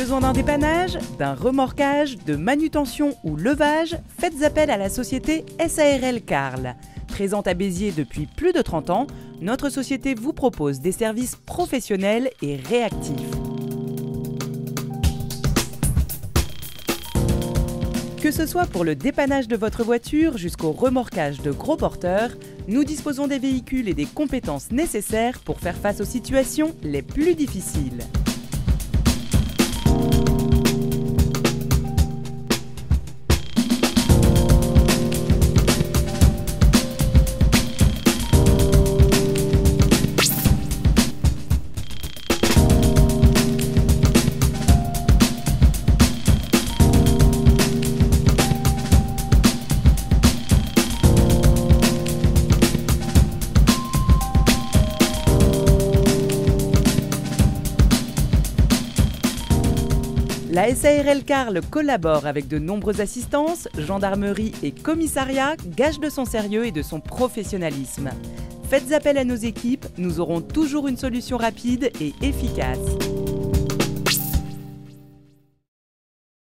Besoin d'un dépannage, d'un remorquage, de manutention ou levage Faites appel à la société SARL Carl. Présente à Béziers depuis plus de 30 ans, notre société vous propose des services professionnels et réactifs. Que ce soit pour le dépannage de votre voiture jusqu'au remorquage de gros porteurs, nous disposons des véhicules et des compétences nécessaires pour faire face aux situations les plus difficiles. La SARL Carl collabore avec de nombreuses assistances, gendarmerie et commissariat, gage de son sérieux et de son professionnalisme. Faites appel à nos équipes, nous aurons toujours une solution rapide et efficace.